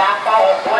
back by